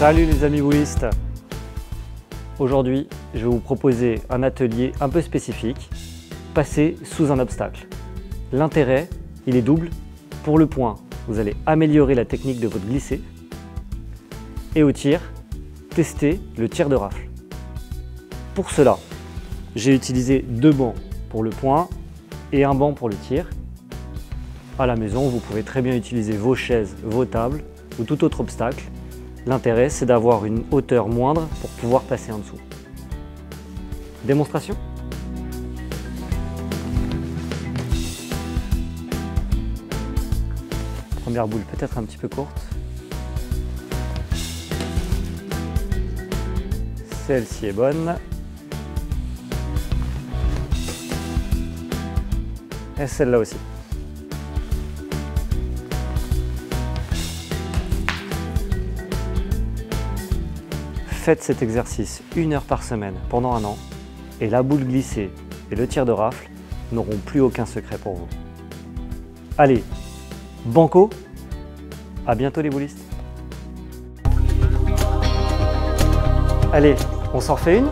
Salut les amis boulistes Aujourd'hui, je vais vous proposer un atelier un peu spécifique, passer sous un obstacle. L'intérêt, il est double. Pour le point, vous allez améliorer la technique de votre glissé. Et au tir, tester le tir de rafle. Pour cela, j'ai utilisé deux bancs pour le point et un banc pour le tir. À la maison, vous pouvez très bien utiliser vos chaises, vos tables ou tout autre obstacle. L'intérêt, c'est d'avoir une hauteur moindre pour pouvoir passer en dessous. Démonstration? Première boule peut-être un petit peu courte. Celle-ci est bonne. Et celle-là aussi. Faites cet exercice une heure par semaine pendant un an et la boule glissée et le tir de rafle n'auront plus aucun secret pour vous. Allez, banco, à bientôt les boulistes. Allez, on s'en refait une?